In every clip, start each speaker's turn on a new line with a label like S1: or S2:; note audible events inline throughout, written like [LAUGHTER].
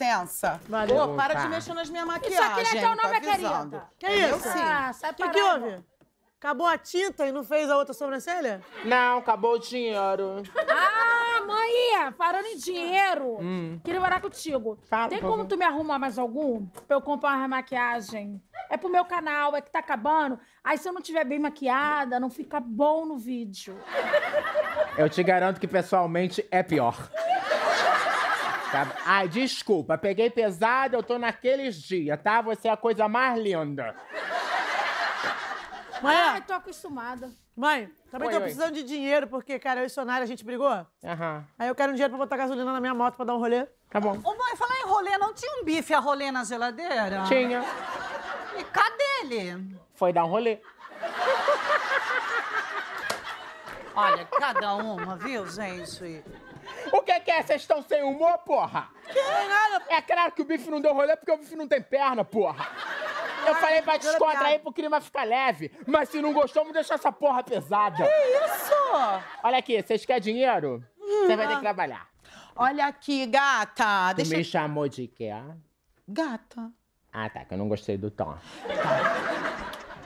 S1: licença.
S2: Valeu.
S1: Ô, para de mexer nas minhas
S3: Isso
S1: maquiagens.
S3: aqui não é teu nome,
S1: avisando.
S3: querida.
S2: Que
S1: É
S2: isso?
S1: sim.
S3: Ah, sai
S2: O que, que houve? Acabou a tinta e não fez a outra sobrancelha?
S4: Não, acabou o dinheiro.
S3: Ah, mãe, falando em dinheiro, queria morar contigo.
S4: Fala,
S3: Tem como tu me arrumar mais algum? Pra eu comprar uma maquiagem? É pro meu canal, é que tá acabando. Aí se eu não tiver bem maquiada, não fica bom no vídeo.
S4: Eu te garanto que pessoalmente é pior. Tá? Ai, desculpa, peguei pesado, eu tô naqueles dias, tá? Você é a coisa mais linda.
S2: Mãe,
S3: Ai, tô acostumada.
S2: mãe, também
S4: Oi,
S2: tô
S4: oi.
S2: precisando de dinheiro, porque, cara, eu e Sonara, a gente brigou.
S4: Aham,
S2: Aí eu quero um dinheiro pra botar gasolina na minha moto pra dar um rolê.
S4: tá bom.
S1: Ô, mãe, falar em rolê, não tinha um bife a rolê na geladeira?
S4: Tinha.
S1: E cadê ele?
S4: Foi dar um rolê.
S1: Olha, cada uma, viu, gente?
S4: O que que é? Vocês estão sem humor, porra?
S2: Que nada.
S4: É claro que o bife não deu rolê porque o bife não tem perna, porra. Eu falei pra descontrair pro clima ficar leve. Mas se não gostou, vamos deixar essa porra pesada.
S1: Isso!
S4: Olha aqui, vocês querem dinheiro? Você vai ter que trabalhar.
S1: Olha aqui, gata.
S4: Tu
S1: Deixa...
S4: me chamou de quê?
S1: Gata.
S4: Ah, tá, que eu não gostei do tom.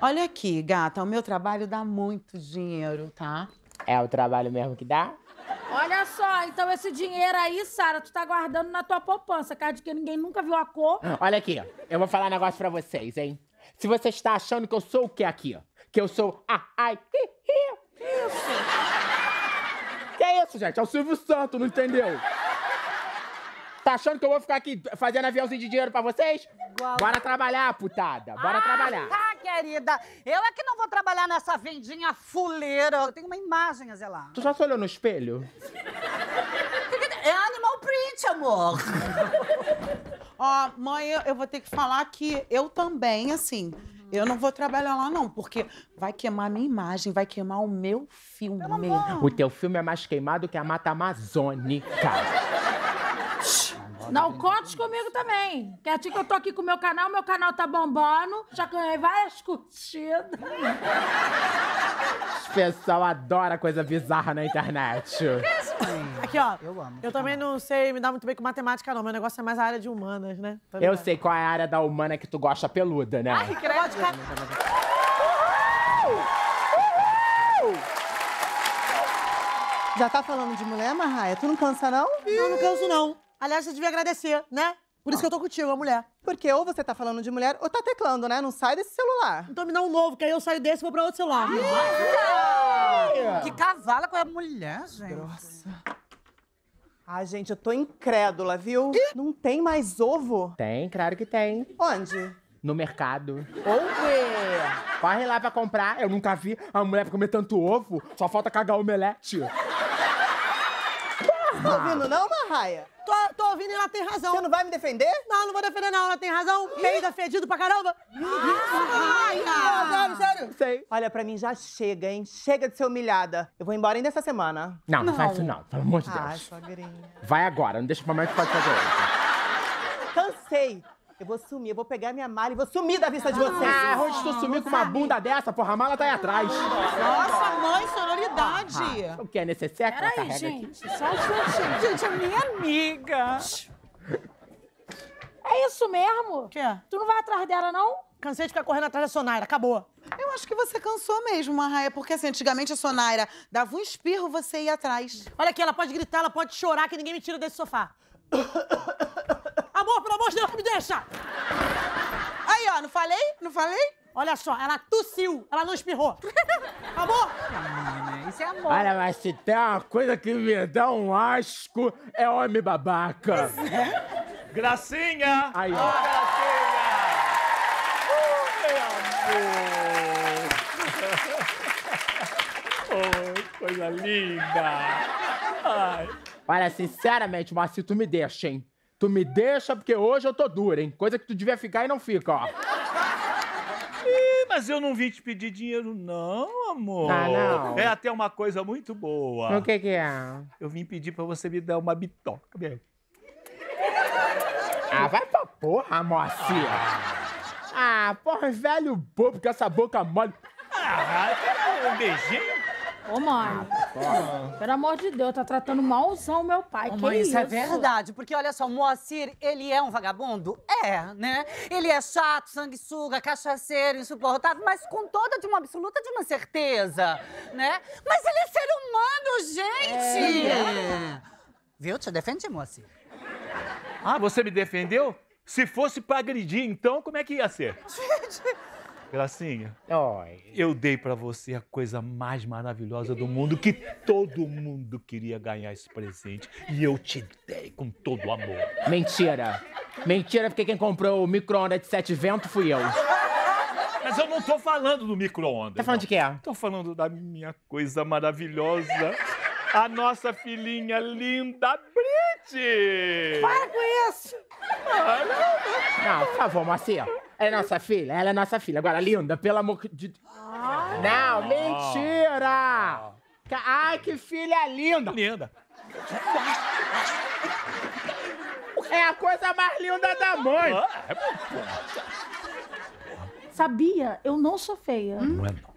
S1: Olha aqui, gata. O meu trabalho dá muito dinheiro, tá?
S4: É o trabalho mesmo que dá?
S3: Só, então esse dinheiro aí, Sara, tu tá guardando na tua poupança, cara de que ninguém nunca viu a cor.
S4: Olha aqui, eu vou falar um negócio pra vocês, hein? Se você está achando que eu sou o que aqui? Que eu sou. Ah, ai, hi, hi. Isso! Que é isso, gente? É o Silvio Santos, não entendeu? Tá achando que eu vou ficar aqui fazendo aviãozinho de dinheiro pra vocês? Bora trabalhar, putada. Bora trabalhar.
S1: Ah, querida. Eu é que não vou trabalhar nessa vendinha fuleira. Eu tenho uma imagem a zelar.
S4: Tu já se olhou no espelho?
S1: É animal print, amor. [LAUGHS] Ó, mãe, eu, eu vou ter que falar que eu também, assim, eu não vou trabalhar lá, não, porque vai queimar a minha imagem, vai queimar o meu filme.
S4: O teu filme é mais queimado que a Mata Amazônica.
S3: Não contes comigo também. Quietinho que eu tô aqui com o meu canal, meu canal tá bombando. Já ganhei várias curtidas.
S4: O pessoal adora coisa bizarra na internet.
S2: Aqui, ó.
S1: Eu amo.
S2: Eu também não sei me dar muito bem com matemática, não. Meu negócio é mais a área de humanas, né? Tá
S4: Eu sei qual é a área da humana que tu gosta peluda, né?
S5: Já tá falando de mulher, Marraia? Tu não cansa, não?
S2: Não, não canso, não. Aliás, você devia agradecer, né? Por isso que eu tô contigo, a mulher.
S5: Porque ou você tá falando de mulher ou tá teclando, né? Não sai desse celular.
S2: Então me dá um novo, que aí eu saio desse e vou pra outro celular.
S1: Que cavala com a mulher, gente.
S5: Ai, gente, eu tô incrédula, viu? Não tem mais ovo?
S4: Tem, claro que tem.
S5: Onde?
S4: No mercado.
S5: Ovo!
S4: Corre lá pra comprar. Eu nunca vi a mulher comer tanto ovo. Só falta cagar o omelete.
S5: Tá ouvindo, não, Marraia?
S2: Tô, tô ouvindo e ela tem razão.
S5: Você não vai me defender?
S2: Não, não vou defender, não. Ela tem razão. Peida fedido pra caramba. Ai, sério, sério.
S4: Sei.
S5: Olha, pra mim já chega, hein? Chega de ser humilhada. Eu vou embora ainda essa semana.
S4: Não, não, faz isso não. Pelo amor de
S5: Ai,
S4: Deus.
S5: sogrinha.
S4: Vai agora. Não deixa pra mais que pode fazer isso.
S5: Cansei. Eu vou sumir, eu vou pegar minha mala e vou sumir da vista de vocês.
S4: Ah, onde tu sumiu com uma bunda dessa? Porra, a mala tá aí atrás.
S1: Nossa, mãe, sororidade.
S4: O que é necessário
S3: Peraí,
S4: carrega aqui?
S3: gente. Só um instantinho.
S1: Gente, é minha amiga.
S3: É isso mesmo?
S2: O quê?
S3: Tu não vai atrás dela, não?
S2: Cansei de ficar correndo atrás da Sonaira. Acabou.
S1: Eu acho que você cansou mesmo, Marraia, porque assim, antigamente a Sonaira dava um espirro, você ia atrás.
S2: Olha aqui, ela pode gritar, ela pode chorar, que ninguém me tira desse sofá. [COUGHS] Amor, pelo amor de Deus, me deixa!
S1: Aí, ó, não falei? Não falei?
S2: Olha só, ela tossiu, ela não espirrou. [LAUGHS] Amor!
S1: Isso é amor.
S4: Olha, mas se tem uma coisa que me dá um asco, é homem babaca.
S6: Gracinha!
S4: Aí, ó.
S6: Oh, coisa linda! Ai.
S4: Olha, sinceramente, Marcio, tu me deixa, hein? Tu me deixa porque hoje eu tô dura, hein? Coisa que tu devia ficar e não fica, ó.
S6: Ih, mas eu não vim te pedir dinheiro, não, amor.
S4: Ah, não?
S6: É até uma coisa muito boa.
S4: O que que é?
S6: Eu vim pedir pra você me dar uma bitoca. Bem.
S4: Ah, vai pra porra, mocinha. Ah, porra, velho bobo com essa boca mole.
S6: Ah, quer um beijinho?
S3: Ô, Pelo amor de Deus, tá tratando malzão meu pai. que
S7: Mãe, isso é verdade, porque olha só, o Moacir, ele é um vagabundo? É, né? Ele é chato, sanguessuga, cachaceiro, insuportável, mas com toda de uma absoluta de uma certeza, né? Mas ele é ser humano, gente! Viu? Te defendi, Moacir.
S6: Ah, você me defendeu? Se fosse pra agredir, então como é que ia ser? Gracinha,
S4: Oi.
S6: eu dei pra você a coisa mais maravilhosa do mundo, que todo mundo queria ganhar esse presente. E eu te dei com todo o amor.
S4: Mentira. Mentira, porque quem comprou o micro-ondas de sete ventos fui eu.
S6: Mas eu não tô falando do micro-ondas.
S4: Tá falando de quê?
S6: Tô falando da minha coisa maravilhosa. A nossa filhinha linda, Brit!
S3: Para com isso!
S4: Não, por favor, Moacir. É nossa filha, ela é nossa filha. Agora, linda, pelo amor de Deus. Não, mentira! Ai, que filha linda!
S6: Linda.
S4: É a coisa mais linda da mãe!
S3: Sabia? Eu não sou feia.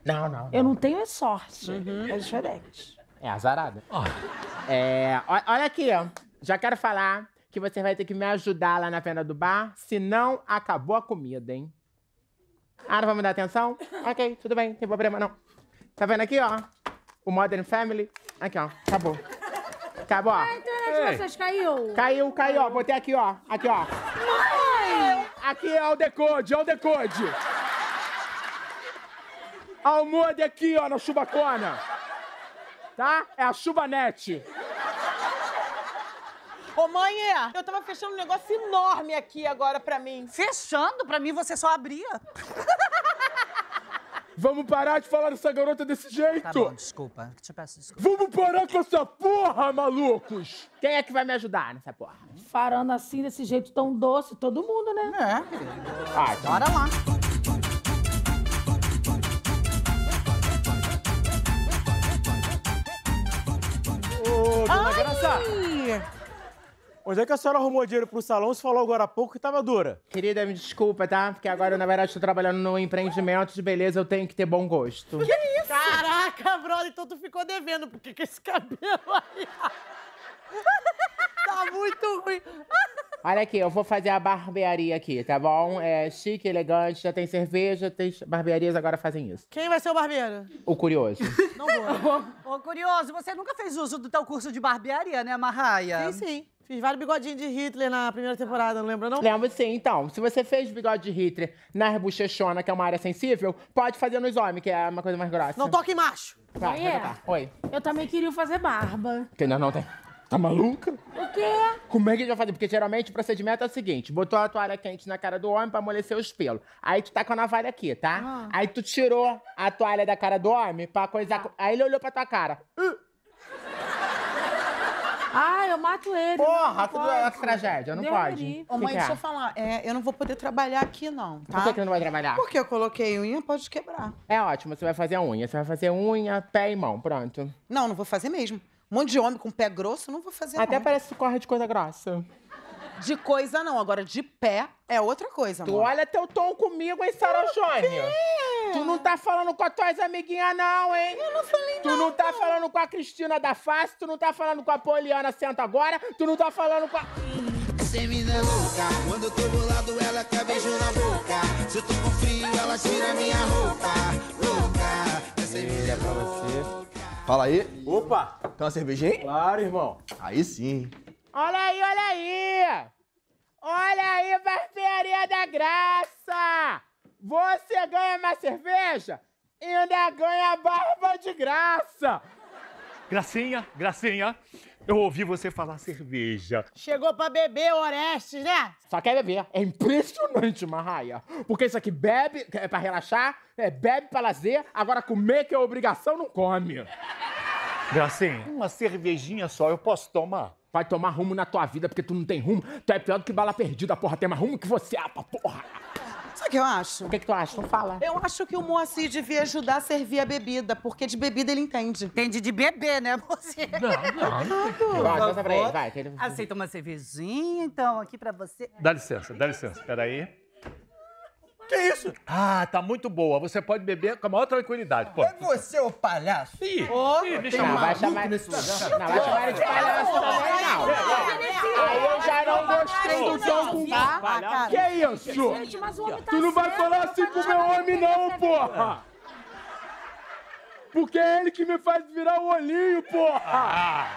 S4: Não, não.
S3: Eu não tenho é sorte. É diferente.
S4: É azarada. É, ó- olha aqui, ó. Já quero falar que você vai ter que me ajudar lá na venda do bar, senão acabou a comida, hein? Ah, não vamos dar atenção? Ok, tudo bem, não tem problema não. Tá vendo aqui, ó? O Modern Family. Aqui, ó. Acabou. Acabou, ó.
S3: A internet de vocês caiu.
S4: Caiu, caiu, ó. Botei aqui, ó. Aqui, ó. Aqui é o decode, é o decode. Mod aqui, ó, na chubacona. Tá? É a chubanete.
S2: Ô, mãe, é, eu tava fechando um negócio enorme aqui agora pra mim.
S7: Fechando, pra mim você só abria. [LAUGHS]
S4: Vamos parar de falar dessa garota desse jeito.
S7: Tá bom, desculpa. Te peço desculpa.
S4: Vamos parar com essa porra, malucos. Quem é que vai me ajudar nessa porra?
S3: Farando assim, desse jeito tão doce, todo mundo, né?
S7: É,
S4: Ah, então-
S7: bora lá.
S8: Ô, dona Graça,
S2: Ih,
S8: onde é que a senhora arrumou dinheiro pro salão? Você falou agora há pouco que tava dura.
S4: Querida, me desculpa, tá? Porque agora, na verdade, estou trabalhando no empreendimento de beleza, eu tenho que ter bom gosto.
S2: Caraca, brother, então tu ficou devendo, porque com esse cabelo aí. tá muito ruim.
S4: Olha aqui, eu vou fazer a barbearia aqui, tá bom? É chique, elegante, já tem cerveja, tem barbearias agora fazem isso.
S2: Quem vai ser o barbeiro?
S4: O curioso.
S2: Não vou.
S7: Ô, curioso, você nunca fez uso do teu curso de barbearia, né, Marraia?
S2: Sim, sim. Fiz vários bigodinhos de Hitler na primeira temporada, não lembra, não?
S4: Lembro sim, então. Se você fez bigode de Hitler na bochechona, que é uma área sensível, pode fazer nos homens, que é uma coisa mais grossa.
S2: Não toque em macho.
S4: Vai,
S3: é.
S4: vai, vai. Oi.
S3: Eu também queria fazer barba.
S4: Que ainda não tem. Tá maluca?
S3: O quê?
S4: Como é que a gente vai fazer? Porque geralmente o procedimento é o seguinte: botou a toalha quente na cara do homem pra amolecer os pelos. Aí tu tá com a navalha aqui, tá? Aí tu tirou a toalha da cara do homem pra coisar. Aí ele olhou pra tua cara.
S3: Ah, eu mato ele.
S4: Porra, tudo é tragédia, não
S3: Deus
S4: pode.
S1: Ô, mãe,
S4: que é?
S1: deixa eu falar. É, eu não vou poder trabalhar aqui, não, tá?
S4: Por que, que não vai trabalhar?
S1: Porque eu coloquei unha, pode quebrar.
S4: É ótimo, você vai fazer unha. Você vai fazer unha, pé e mão, pronto.
S1: Não, não vou fazer mesmo. Um monte de homem com pé grosso, não vou fazer
S4: Até
S1: não.
S4: parece que corre de coisa grossa.
S1: De coisa não, agora de pé é outra coisa,
S4: Tu
S1: amor.
S4: olha teu tom comigo, hein, Sarah Jônia? Tu não tá falando com as tuas amiguinhas, não, hein? Eu não falei Tu não tá falando com a Cristina da Face, tu não tá falando com a Poliana Senta Agora, tu não tá falando com a...
S9: É louca. Quando eu tô bolado, ela quer beijo na boca. Se eu tô com frio, ela tira minha roupa. Louca. Essa é pra você.
S10: Fala aí.
S8: Opa!
S10: Tem uma cervejinha? aí?
S8: Claro, irmão.
S10: Aí sim.
S4: Olha aí, olha aí! Olha aí, barbearia da graça! Você ganha uma cerveja e ainda ganha barba de graça!
S6: Gracinha, Gracinha, eu ouvi você falar cerveja.
S2: Chegou pra beber, Orestes, né?
S4: Só quer beber. É impressionante, Marraia. Porque isso aqui bebe é pra relaxar, é, bebe pra lazer, agora comer que é obrigação não come.
S6: Gracinha, uma cervejinha só eu posso tomar?
S4: Vai tomar rumo na tua vida porque tu não tem rumo. Tu é pior do que bala perdida, porra. Tem mais rumo que você, apa, porra.
S1: Sabe o que eu acho?
S4: O que, que tu acha? Não fala.
S1: Eu acho que o Moacir devia ajudar a servir a bebida, porque de bebida ele entende.
S7: Entende de beber, né, você?
S4: Vai, passa pra ele, vai.
S7: Aceita uma cervejinha, então, aqui pra você.
S6: Dá licença, dá licença, peraí.
S8: Que isso?
S6: Ah, tá muito boa. Você pode beber com a maior tranquilidade, pô.
S10: É você, ô palhaço?
S6: Ih,
S1: Ô,
S6: ih, me
S4: Não,
S6: chama.
S4: vai chamar... Não, vai chamar de palhaço também, não. Aí eu já não gostei do tom com...
S2: Ah, cara.
S4: Que isso?
S3: Gente, mas o homem tá
S4: Tu não vai falar assim pro meu homem, não, porra! Porque é ele que me faz virar o olhinho, porra!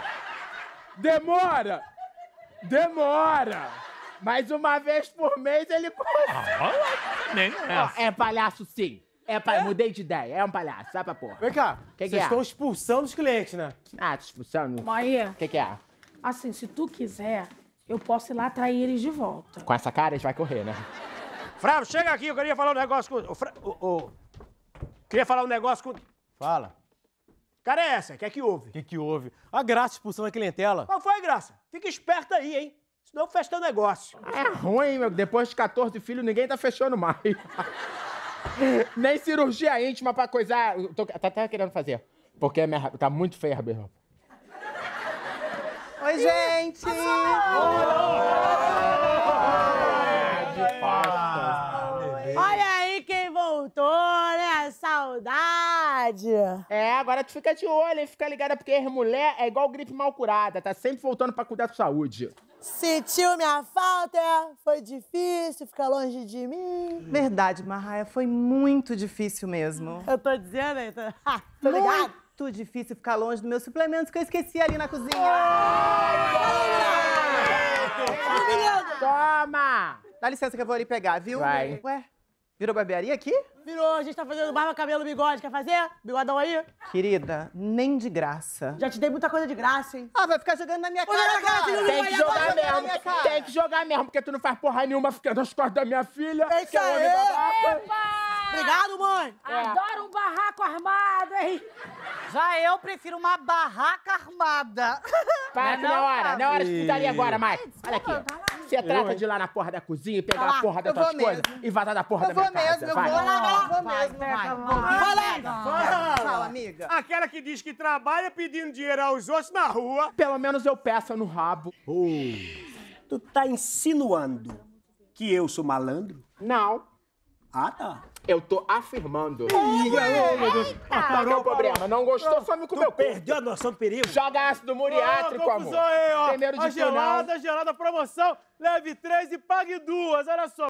S4: Demora! Demora! Mas uma vez por mês ele.
S6: Ah, nem é.
S4: é palhaço, sim. É, pa... Mudei de ideia. É um palhaço, sabe pra porra?
S8: Vem cá.
S4: Que que
S8: vocês
S4: é?
S8: estão expulsando os clientes, né?
S4: Ah, tô expulsando.
S3: Maia,
S4: O que, que é?
S3: assim, se tu quiser, eu posso ir lá atrair eles de volta.
S4: Com essa cara, a gente vai correr, né?
S11: Frávio, chega aqui, eu queria falar um negócio com. O, Fra- o- o- Queria falar um negócio com.
S8: Fala.
S11: Cara, é essa? O que é que houve?
S8: O que, que houve? A graça expulsando a clientela.
S11: Qual foi, Graça? Fica esperto aí, hein? Senão fecha teu negócio.
S4: É ruim, meu. Depois de 14 filhos, ninguém tá fechando mais. [LAUGHS] Nem cirurgia íntima pra coisar. Tô, tá até querendo fazer. Porque minha, tá muito feia a
S5: Oi, gente!
S2: Olha aí quem voltou, né? Saudade.
S4: É, agora tu fica de olho, hein? Fica ligada, porque as mulher é igual gripe mal curada. Tá sempre voltando pra cuidar da saúde.
S2: Sentiu minha falta? Foi difícil ficar longe de mim?
S5: Verdade, Marraia, foi muito difícil mesmo.
S2: Eu tô dizendo, hein? [LAUGHS] Tô, Ha, tô ligado?
S5: Muito difícil ficar longe dos meus suplementos que eu esqueci ali na cozinha.
S4: Toma!
S5: Dá licença que eu vou ali pegar, viu?
S4: Vai.
S5: Ué, virou barbearia aqui?
S2: Virou, a gente tá fazendo barba, cabelo, bigode. Quer fazer? Bigodão aí?
S5: Querida, nem de graça.
S2: Já te dei muita coisa de graça, hein?
S5: Ah, vai ficar jogando na minha
S2: Olha
S5: cara
S2: cara,
S5: agora.
S2: filho,
S4: Tem que
S2: vai
S4: jogar mesmo.
S5: cara.
S4: Tem que jogar mesmo, porque tu não faz porra nenhuma ficando nas costas da minha filha.
S2: É isso
S4: que é
S2: aí.
S4: homem babaca.
S2: Obrigado, mãe.
S3: Adoro um barraco armado, hein?
S7: Já eu prefiro uma barraca armada.
S4: Para, que
S7: Não é
S4: na
S7: não,
S4: hora, na hora de putaria agora, Mike. Olha aqui. Você trata de ir lá na porra da cozinha e pegar
S5: lá,
S4: a porra das
S5: eu vou
S4: tuas coisas e vazar da porra
S5: Eu
S4: da
S5: vou
S4: minha casa.
S5: mesmo, eu
S4: vai.
S5: vou lá, eu vou
S7: Vai,
S5: mesmo.
S7: vai,
S2: Fala.
S5: Fala, amiga.
S11: Aquela que diz que trabalha pedindo dinheiro aos outros na rua.
S4: Pelo menos eu peço no rabo.
S11: Tu tá insinuando que eu sou malandro?
S4: Não,
S11: Ah, tá.
S4: eu tô afirmando.
S11: Ah,
S4: Qual que é o problema? Não gostou? Some com meu cu.
S11: perdeu a noção do perigo?
S4: Joga ácido muriátrico,
S8: Ô,
S4: amor.
S8: aí, ó.
S4: Tem
S8: a
S4: de não.
S8: gelada, gelada promoção. Leve três e pague duas. Olha só.